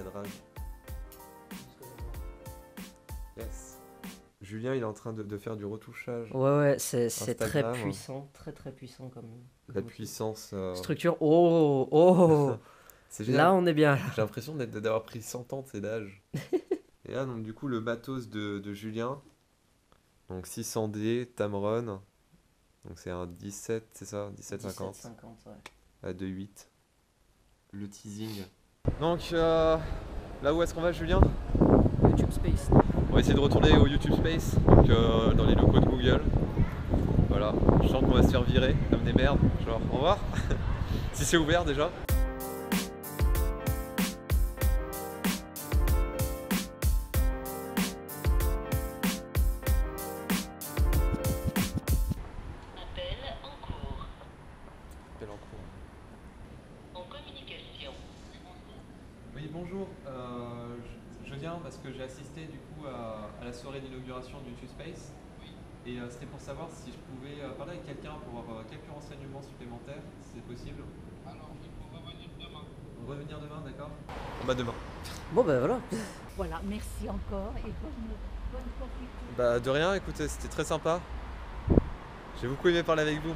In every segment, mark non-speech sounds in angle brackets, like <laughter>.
meilleur cadrage. Yes. Julien, il est en train de, de faire du retouchage. Ouais, ouais, c'est c'est très puissant, très très puissant comme. La puissance. euh, Structure. Oh, oh <laughs> C'est Là, on est bien. J'ai l'impression d'être- d'avoir pris 100 ans de c'est d'âge. <laughs> Et là, donc, du coup, le matos de, de Julien. Donc 600D, Tamron. Donc c'est un 17, c'est ça? 1750 17,50, ouais. à 2,8. Le teasing. Donc euh, là où est-ce qu'on va, Julien? YouTube Space. On va essayer de retourner au YouTube Space, donc euh, dans les locaux de Google. Voilà, je sens qu'on va se faire virer comme des merdes. Genre, au revoir <laughs> Si c'est ouvert déjà. Appel en cours. Appel en cours. En communication. Oui, bonjour. Euh, je, je viens parce que j'ai assisté du coup à, à la soirée d'inauguration du YouTube Space. Et euh, c'était pour savoir si je pouvais euh, parler avec quelqu'un pour avoir quelques renseignements supplémentaires, si c'est possible. Alors, il faut revenir demain. Revenir demain, d'accord Bah demain. Bon, ben voilà. Voilà, merci encore et bonne, bonne. Bah de rien, écoutez, c'était très sympa. J'ai beaucoup aimé parler avec vous.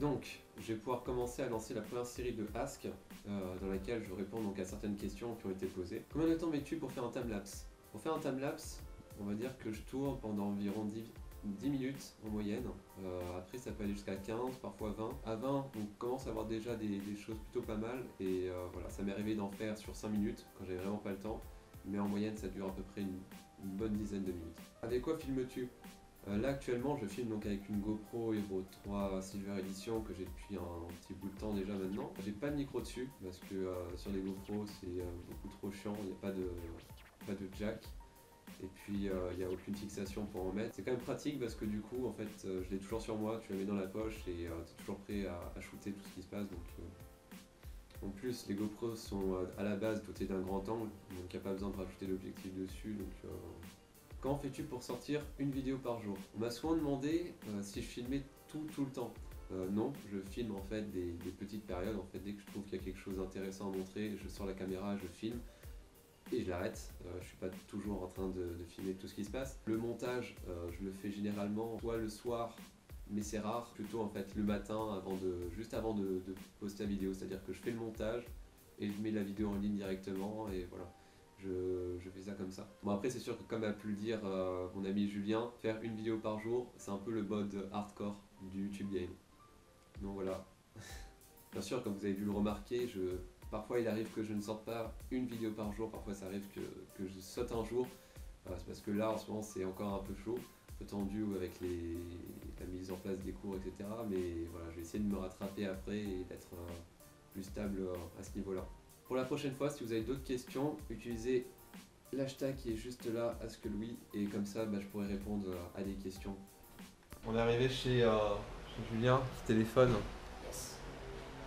Donc, je vais pouvoir commencer à lancer la première série de Ask, euh, dans laquelle je réponds donc à certaines questions qui ont été posées. Combien de temps mets-tu pour faire un timelapse? Pour faire un timelapse, on va dire que je tourne pendant environ 10, 10 minutes en moyenne. Euh, après, ça peut aller jusqu'à 15, parfois 20. À 20, on commence à avoir déjà des, choses plutôt pas mal. Et euh, voilà, ça m'est arrivé d'en faire sur 5 minutes, quand j'avais vraiment pas le temps. Mais en moyenne, ça dure à peu près une, bonne dizaine de minutes. Avec quoi filmes-tu? Là actuellement je filme donc avec une GoPro Hero 3 Silver Edition que j'ai depuis un petit bout de temps déjà maintenant. J'ai pas de micro dessus parce que euh, sur les GoPro c'est euh, beaucoup trop chiant, il n'y a pas de, pas de jack. Et puis euh, il n'y a aucune fixation pour en mettre. C'est quand même pratique parce que du coup en fait euh, je l'ai toujours sur moi, tu la mets dans la poche et tu es toujours prêt à, shooter tout ce qui se passe. Donc, euh, En plus les GoPro sont euh, à la base dotés d'un grand angle, donc il n'y a pas besoin de rajouter l'objectif dessus. Euh, Comment fais-tu pour sortir une vidéo par jour? On m'a souvent demandé euh, si je filmais tout tout le temps. Euh, non, je filme en fait des, petites périodes. En fait, dès que je trouve qu'il y a quelque chose d'intéressant à montrer, je sors la caméra, je filme et je l'arrête. Euh, je suis pas toujours en train de, filmer tout ce qui se passe. Le montage, je le fais généralement soit le soir, mais c'est rare. Plutôt en fait le matin, juste avant de, de poster la vidéo. C'est-à-dire que je fais le montage et je mets la vidéo en ligne directement et voilà je, je fais ça comme ça. Bon après c'est sûr que comme a pu le dire euh, mon ami Julien, faire une vidéo par jour, c'est un peu le mode hardcore du YouTube game. Donc voilà. <laughs> Bien sûr comme vous avez dû le remarquer, je, parfois il arrive que je ne sorte pas une vidéo par jour, parfois ça arrive que, que je saute un jour. Euh, c'est parce que là en ce moment c'est encore un peu chaud, un peu tendu avec les, la mise en place des cours etc. Mais voilà, je vais essayer de me rattraper après et d'être euh, plus stable à ce niveau-là. Pour la prochaine fois, si vous avez d'autres questions, utilisez l'hashtag qui est juste là, AskLouis, et comme ça, bah, je pourrai répondre à des questions. On est arrivé chez, euh, chez Julien qui téléphone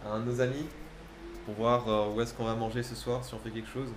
à un de nos amis pour voir euh, où est-ce qu'on va manger ce soir, si on fait quelque chose.